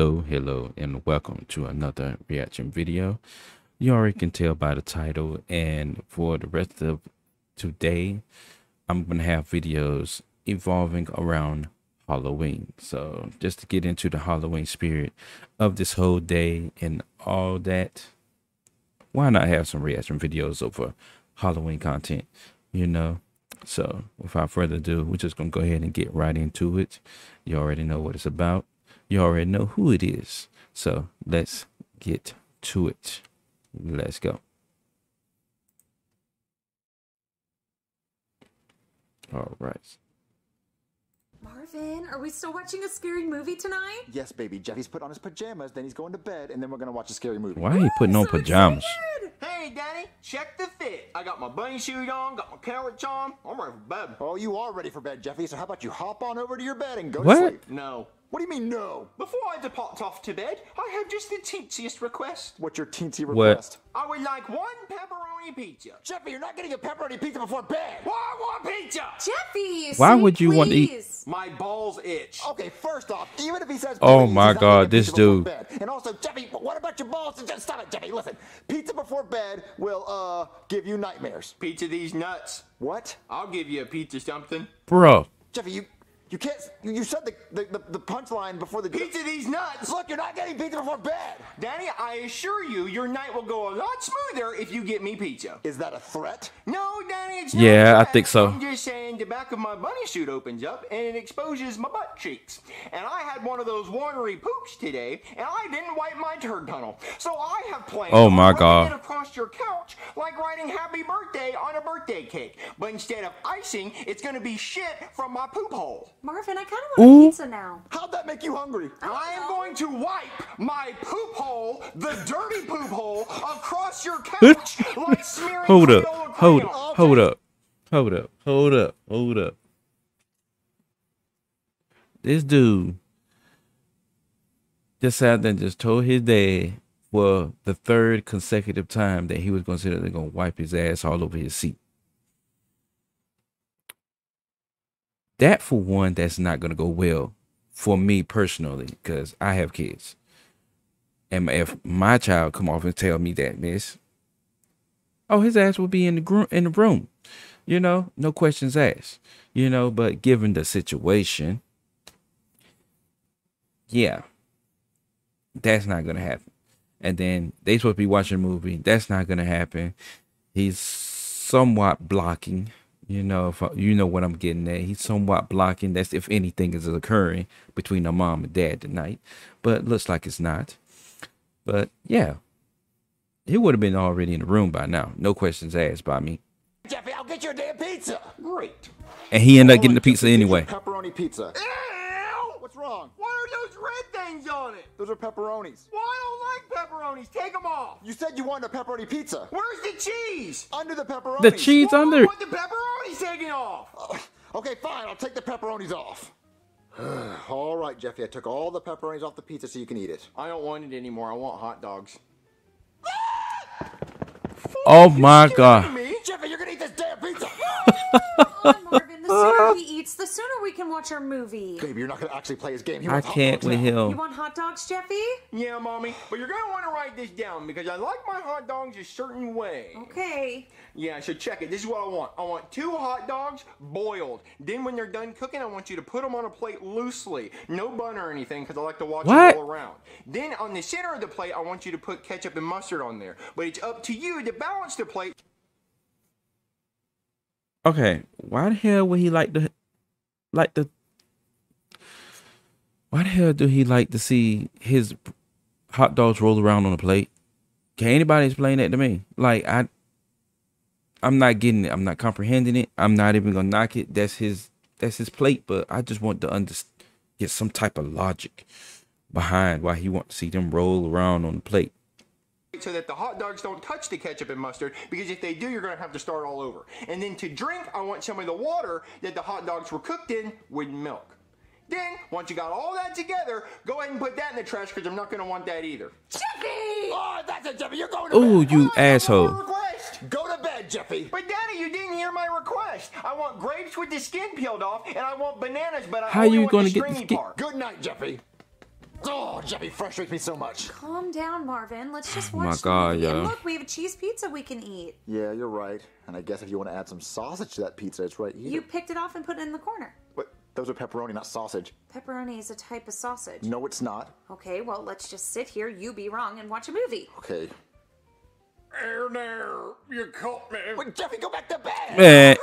Hello, hello, and welcome to another reaction video. You already can tell by the title, and for the rest of today, I'm gonna have videos evolving around Halloween. So just to get into the Halloween spirit of this whole day and all that, why not have some reaction videos over Halloween content, you know? So without further ado, we're just gonna go ahead and get right into it. You already know what it's about you already know who it is. So let's get to it. Let's go. All right. Mario, are we still watching a scary movie tonight? Yes, baby. Jeffy's put on his pajamas, then he's going to bed, and then we're gonna watch a scary movie. Why are you putting on so pajamas? excited! Hey, Daddy, check the fit. I got my bunny suit on, got my carrots on. I'm ready for bed. Oh, you are ready for bed, Jeffy. So how about you hop on over to your bed and go What? to sleep? No. What do you mean no? Before I depart off to bed, I have just the teensiest request. What's your teensy What? request? I would like one pepperoni pizza. Jeffy, you're not getting a pepperoni pizza before bed. Why I want pizza? Jeffy, Why would you want to eat- My balls itch. Okay, first off, even if he says Oh please, my God, this pizza before dude. bed. And also, Jeffy, what about your balls? Just stop it, Jeffy. Listen, pizza before bed will uh give you nightmares. Pizza these nuts. What? I'll give you a pizza something. Bro. Jeffy, you you can't. You you said the the, the, the punchline before the Pizza these nuts. Look, you're not getting pizza before bed. Daddy, I assure you, your night will go a lot smoother if you get me pizza. Is that a threat? No, Daddy, it's Yeah, not I think so. I'm just saying the back of my bunny suit opens up and it exposes my butt cheeks. And I had one of those watery poops today, and I didn't wipe my turd tunnel. So I have planned Oh my God. it across your couch like writing happy birthday on a birthday cake. But instead of icing, it's gonna be shit from my poop hole. Mario, I kind of want Ooh. a pizza now. How'd that make you hungry? I am going to wipe my poop hole, the dirty poop hole, across your couch like smearing Hold up. Hold up. Hold up. Hold up. Hold up. Hold up. This dude just sat there and just told his dad for the third consecutive time that he was gonna sit there and gonna wipe his ass all over his seat. That for one, that's not gonna go well for me personally, because I have kids. And if my child come off and tell me that, miss, oh, his ass will be in the gro- in the room. You know, no questions asked. You know, but given the situation, yeah, that's not gonna happen. And then they supposed to be watching a movie. That's not gonna happen. He's somewhat blocking. You know, if I, you know what I'm getting at. He's somewhat blocking. That's if anything is occurring between the mom and dad tonight. But looks like it's not. But yeah, he would have been already in the room by now. No questions asked by me. Jeffy, I'll get you a damn pizza. Great. And he ended up oh, getting the pizza Jeffy, here's your anyway. Pepperoni pizza. Ew! What's wrong? What are those red things on it? Those are pepperonis. Well, I don't like pepperonis. Take them off. You said you wanted a pepperoni pizza. Where's the cheese? Under the pepperoni. The cheese Well, I under. want the pepperonis taken off. Oh, okay, fine. I'll take the pepperonis off. all right, Jeffy. I took all the pepperonis off the pizza so you can eat it. I don't want it anymore. I want hot dogs. Ah! Oh my god. Me? Jeffy, you're gonna eat this damn pizza. Come on, Mario. The sooner he eats, the sooner we can watch our movie. Baby, you're not gonna actually play his game. He I can't dogs with now. You want hot dogs, Jeffy? Yeah, mommy. But you're gonna want to write this down because I like my hot dogs a certain way. Okay. Yeah, so check it. This is what I want. I want two hot dogs boiled. Then when they're done cooking, I want you to put them on a plate loosely. No bun or anything because I like to watch What? it roll around. Then on the center of the plate, I want you to put ketchup and mustard on there. But it's up to you to balance the plate. Okay, why the hell would he like to like the why the hell do he like to see his hot dogs roll around on a plate? Can anybody explain that to me? Like I I'm not getting it. I'm not comprehending it. I'm not even gonna knock it. That's his that's his plate, but I just want to under, get some type of logic behind why he want to see them roll around on the plate. So that the hot dogs don't touch the ketchup and mustard because if they do you're going to have to start all over and then to drink i want some of the water that the hot dogs were cooked in with milk then once you got all that together go ahead and put that in the trash because i'm not going to want that either Jeffy! Oh, that's it, Jeffy. You're going to Ooh, bed. you That's not asshole. Go to bed, Jeffy. but daddy you didn't hear my request i want grapes with the skin peeled off and i want bananas but i How only you want gonna the get the stringy skin- part Good night, Jeffy. Oh, Jeffy frustrates me so much. Calm down, Mario. Let's just Oh watch my the God, movie. And look, we have a cheese pizza we can eat. Yeah, you're right. And I guess if you want to add some sausage to that pizza, it's right here. You picked it off and put it in the corner. What? Those are pepperoni, not sausage. Pepperoni is a type of sausage. No, it's not. Okay, well, let's just sit here, you be wrong, and watch a movie. Okay. There, there, you caught me. Wait, Jeffy, go back to bed. Man,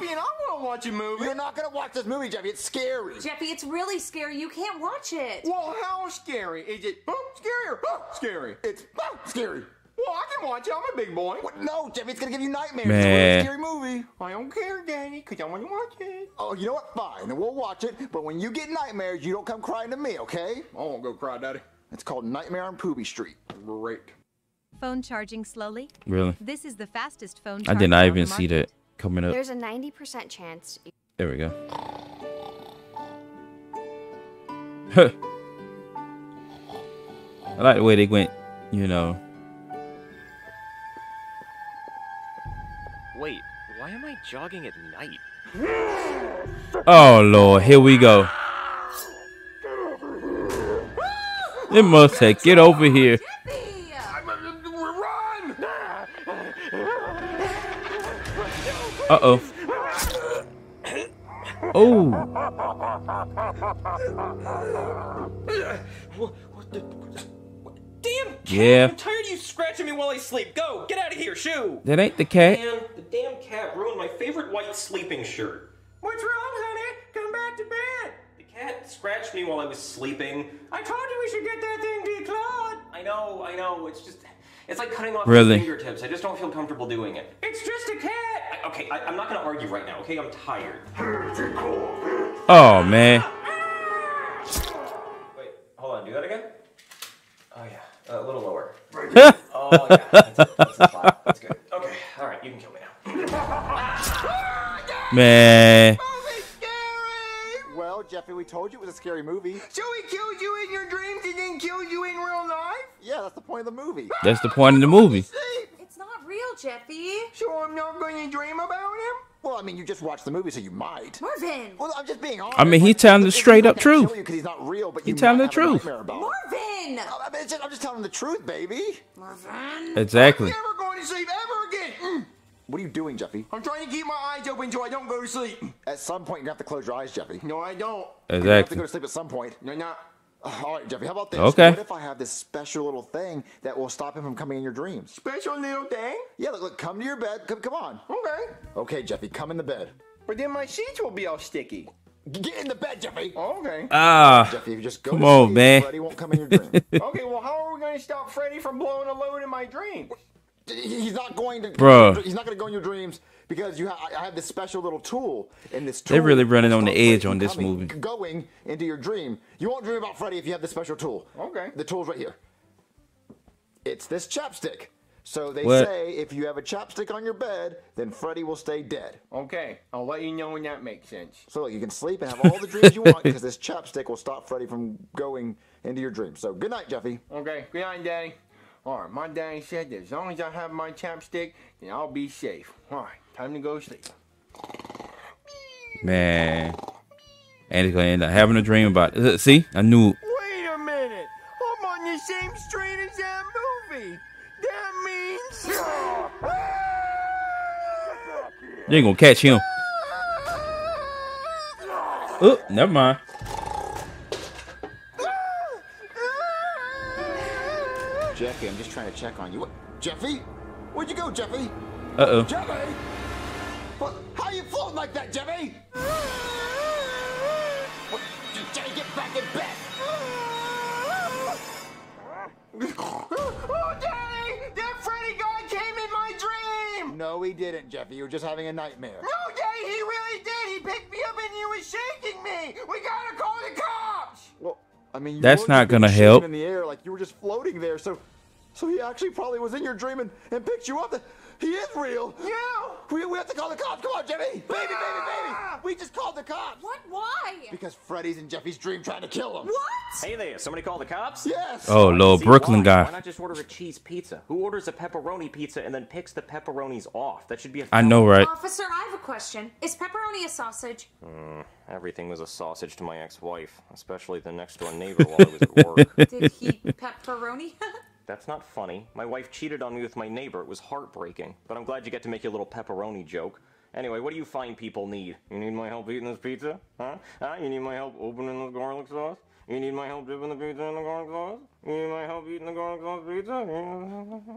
Hard movie, and I want to watch a movie. You're not gonna watch this movie, Jeffy. It's scary. Jeffy, it's really scary. You can't watch it. Well, how scary is it? Oh, scary or oh, scary? It's ah, scary. Well, I can watch it. I'm a big boy. What? No, Jeffy, it's gonna give you nightmares. Man. It's a really scary movie. I don't care, Daddy, because I want to watch it. Oh, you know what? Fine, then we'll watch it. But when you get nightmares, you don't come crying to me, okay? I won't go cry, Daddy. It's called Nightmare on Poopy Street. Great. Phone charging slowly. really? This is the fastest phone. charging. I did not even see that coming up. There's a 90% chance. There we go. Huh. I like the way they went, you know. Wait, why am I jogging at night? Oh Lord, here we go. It must have get over here. Uh oh. Oh, What, what the? What, damn! Cat, Yeah. I'm tired of you scratching me while I sleep. Go, get out of here, shoo! that ain't the cat. Man, the damn cat ruined my favorite white sleeping shirt. What's wrong, honey? Come back to bed. The cat scratched me while I was sleeping. I told you we should get that thing declawed. I know, I know. It's just, it's like cutting off Really? my fingertips. I just don't feel comfortable doing it. It's just a cat. I, okay, I, I'm not gonna argue right now. Okay, I'm tired. Oh man. Wait, hold on. Do that again. Oh yeah, a little lower. Oh yeah, that's it. That's. That's good. Okay, all right, you can kill me now. Man. Movie scary. Well, Jeffy, we told you it was a scary movie. So he kills you in your dreams and then kills you in real life? Yeah, that's the point of the movie. That's the point of the movie. See? It's not real, Jeffy. So I'm not going to dream about him? Well, I mean, you just watched the movie, so you might. Mario! Well, I'm just being honest. I mean, he Like, telling the straight up gonna truth. kill you 'cause he's not real, but He you telling might the truth. nightmare. Mario! I mean, it's just, I'm just telling the truth, baby. Mario! Exactly. Never going to sleep ever again. What are you doing, Jeffy? I'm trying to keep my eyes open so I don't go to sleep. At some point, you're gonna have to close your eyes, Jeffy. No, I don't. Exactly. You're gonna have to go to sleep at some point. No, no. Uh, All right, Jeffy, how about this? Okay. What if I have this special little thing that will stop him from coming in your dreams? Special little thing? Yeah, look, look come to your bed. Come, come on. Okay. Okay, Jeffy, come in the bed. But then my sheets will be all sticky. Get in the bed, Jeffy. Okay. Ah. Jeffy, if you just go Come to on, sleep, man. Freddy won't come in your dream. okay, well, how are we going to stop Freddy from blowing a load in my dreams? He's not going to. Bruh. He's not going to go in your dreams because you. Ha- I have this special little tool, and this. They tool really running on the edge on this coming- movie. Going into your dream, you won't dream about Freddy if you have this special tool. Okay. The tool's right here. It's this chapstick. So they What? say if you have a chapstick on your bed, then Freddy will stay dead. Okay, I'll let you know when that makes sense. So look, you can sleep and have all the dreams you want because this chapstick will stop Freddy from going into your dreams. So good night, Jeffy. Okay, good night, Daddy. All right, my daddy said that as long as I have my chapstick, then I'll be safe. All right, time to go sleep. Man. And he's gonna end up having a dream about it. See? I knew. Wait a minute! I'm on the same street as that movie! That means. You ain't gonna catch him. Oh, never mind. Jeffy, I'm just trying to check on you. What? Jeffy? Where'd you go, Jeffy? Uh oh. Jeffy? What? How you floating like that, Jeffy? What? Jeffy, get back in bed. oh, Daddy! That Freddy guy came in my dream! No, he didn't, Jeffy. You were just having a nightmare. No, Daddy, he really did! He picked me up and he was shaking me! We gotta call the cops! Well, I mean, you That's not gonna help. In the air, like you were just floating there. So, so he actually probably was in your dream and, and picked you up. He is real. Yeah. We, we have to call the cops. Come on, Jimmy. Baby, baby, ah! baby. We just called the cops. What? Why? Because Freddy's in Jeffy's dream trying to kill him. What? Hey there, somebody call the cops? Yes. Oh, little Brooklyn why? guy. Why not just order a cheese pizza? Who orders a pepperoni pizza and then picks the pepperonis off? That should be a I know, right? Officer, I have a question. Is pepperoni a sausage? Hmm, everything was a sausage to my ex-wife, especially the next door neighbor while I was at work. Did he pepperoni? That's not funny. My wife cheated on me with my neighbor. It was heartbreaking. But I'm glad you get to make your little pepperoni joke. Anyway, what do you find people need? You need my help eating this pizza? Huh? Huh? You need my help opening the garlic sauce? You need my help dipping the pizza in the garlic sauce? You need my help eating the garlic sauce pizza?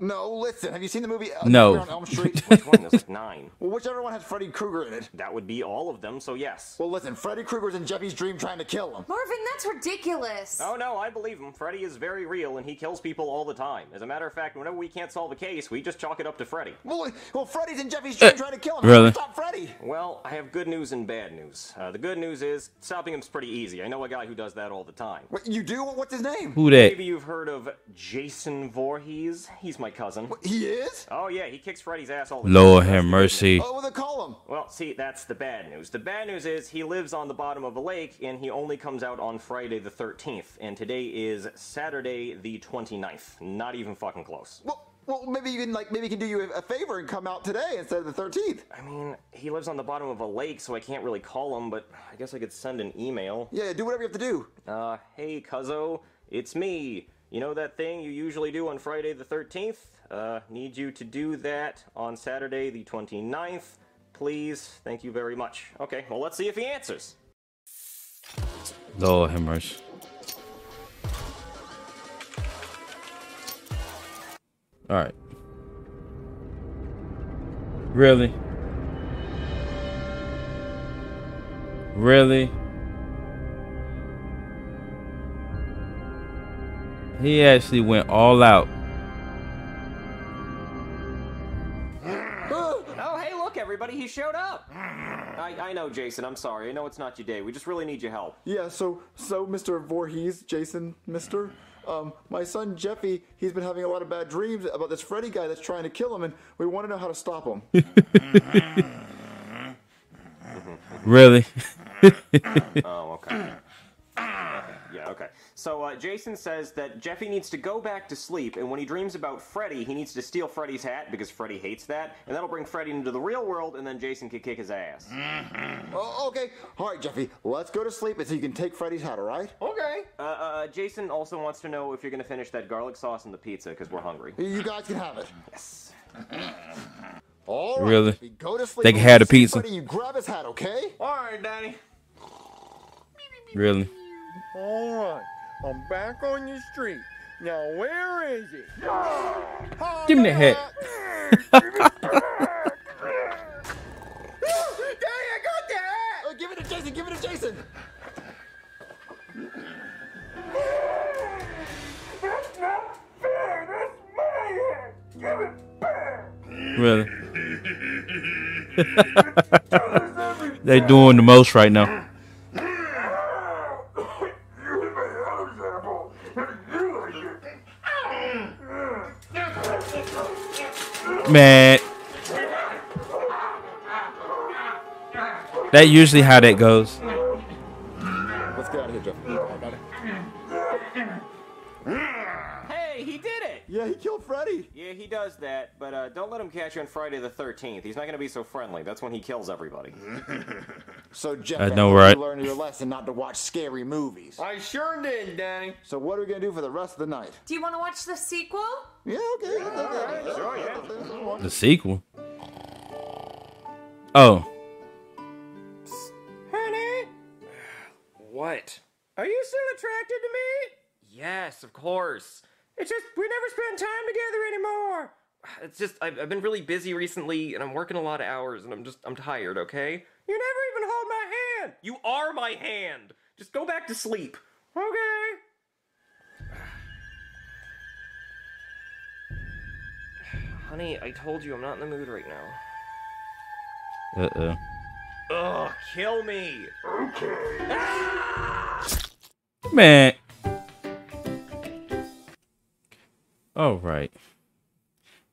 No, listen. Have you seen the movie uh, No. Nightmare on Elm Street? Which one? There's like nine. well, whichever one has Freddy Krueger in it. That would be all of them, so yes. Well, listen. Freddy Krueger's in Jeffy's dream trying to kill him. Mario, that's ridiculous. Oh no, I believe him. Freddy is very real and he kills people all the time. As a matter of fact, whenever we can't solve a case, we just chalk it up to Freddy. Well, well, Freddy's in Jeffy's dream trying to kill him. Really? We Stop Freddy. Well, I have good news and bad news. Uh, the good news is stopping him's pretty easy. I know a guy who does that all the time. What, you do? What's his name? Who that? Maybe you've heard of Jason Voorhees. He's my cousin. He is? Oh yeah, he kicks Freddy's ass all the Lord time. have mercy. Oh, well, then call him. Well, see, that's the bad news. The bad news is he lives on the bottom of a lake and he only comes out on Friday the 13th. And today is Saturday the 29th. Not even fucking close. Well, well, maybe you can like maybe he can do you a favor and come out today instead of the 13th. I mean, he lives on the bottom of a lake, so I can't really call him, but I guess I could send an email. Yeah, do whatever you have to do. Uh, hey, cuzzo, it's me. You know that thing you usually do on Friday the 13th? Uh, need you to do that on Saturday the 29th. Please, thank you very much. Okay, well, let's see if he answers. Lord have mercy. All right. Really? Really? He actually went all out. Oh, hey, look, everybody, he showed up. I, I know, Jason, I'm sorry. I know it's not your day. We just really need your help. Yeah, so so Mr. Voorhees, Jason, Mister, um, my son Jeffy, he's been having a lot of bad dreams about this Freddy guy that's trying to kill him, and we want to know how to stop him. Really? Oh, okay. Yeah, okay. So uh, Jason says that Jeffy needs to go back to sleep, and when he dreams about Freddy, he needs to steal Freddy's hat because Freddy hates that, and that'll bring Freddy into the real world, and then Jason can kick his ass. oh, okay, all right, Jeffy, let's go to sleep, and so you can take Freddy's hat, all right? Okay. Uh, uh, Jason also wants to know if you're gonna finish that garlic sauce and the pizza because we're hungry. You guys can have it. Yes. All right, Really? Jeffy, go to sleep. They can When have the pizza. Freddy, you grab his hat, okay? All right, Daddy. Really? All right. I'm back on the street. Now, where is it? Give me the hat. Daddy, I got the hat! Uh, give it to Jason. Give it to Jason. That's not fair! That's my hat! Give it back! Really? they doing the most right now. You're my hell example! You like it! Man. That usually how that goes. Let's get out of here, Jeffy. All right, buddy. Hey, he did it! Yeah, he killed Freddy. Yeah, he does that, but uh, don't let him catch you on Friday the 13th. He's not gonna be so friendly. That's when he kills everybody. So, Jeff, I I know, right? You learned your lesson not to watch scary movies. I sure did, Daddy. So, what are we gonna do for the rest of the night? Do you want to watch the sequel? Yeah, okay. okay. Sure, yeah. The sequel. Oh. Honey? What? Are you still attracted to me? Yes, of course. It's just, we never spend time together anymore. It's just, I've, I've been really busy recently, and I'm working a lot of hours, and I'm just, I'm tired, okay? You never even hold my hand! You are my hand! Just go back to sleep. Okay. Honey, I told you I'm not in the mood right now. Uh oh. Ugh, kill me! Okay. Man. All right.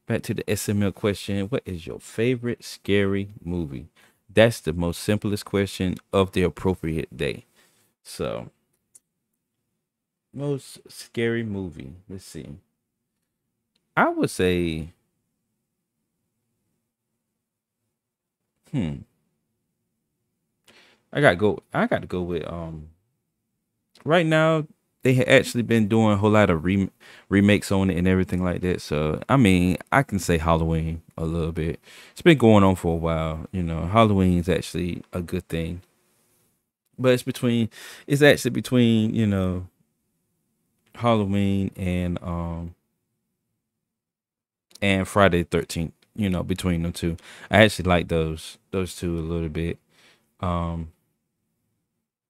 back to the SML question. What is your favorite scary movie? That's the most simplest question of the appropriate day. So, most scary movie. Let's see. I would say, hmm. I gotta go. I got to go with um. Right now, they had actually been doing a whole lot of rem- remakes on it and everything like that. So I mean, I can say Halloween a little bit. It's been going on for a while. You know, Halloween is actually a good thing. But it's between. It's actually between you know. Halloween and um. And Friday Thirteenth. You know, between the two, I actually like those those two a little bit. Um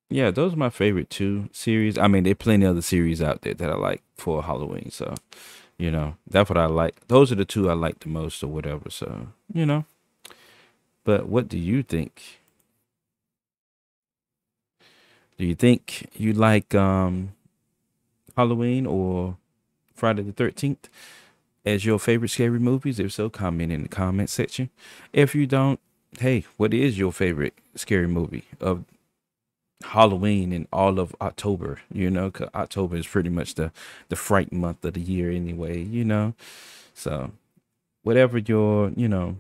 yeah, those are my favorite two series. I mean, there are plenty of other series out there that I like for Halloween. So, you know, that's what I like. Those are the two I like the most or whatever. So, you know. But what do you think? Do you think you like um Halloween or Friday the 13th as your favorite scary movies? If so, comment in the comment section. If you don't, hey, what is your favorite scary movie of Halloween and all of October, you know, cause October is pretty much the the fright month of the year anyway, you know. So whatever your, you know,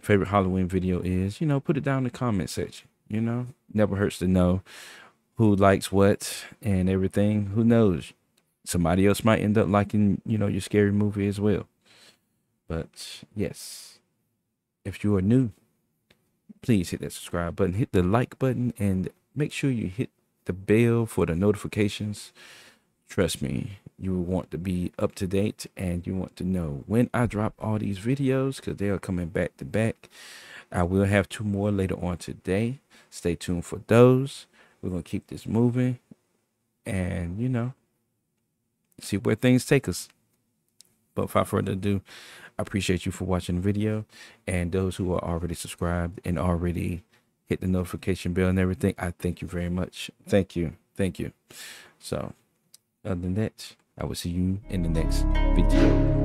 favorite Halloween video is, you know, put it down in the comment section, you know. Never hurts to know who likes what and everything. Who knows? Somebody else might end up liking, you know, your scary movie as well. But yes, if you are new, please hit that subscribe button, hit the like button, and make sure you hit the bell for the notifications. Trust me, you want to be up to date and you want to know when I drop all these videos because they are coming back to back. I will have two more later on today. Stay tuned for those. We're going to keep this moving and, you know, see where things take us. But without further ado, I appreciate you for watching the video and those who are already subscribed and already hit the notification bell and everything. I thank you very much. Thank you. Thank you. So, other than that, I will see you in the next video.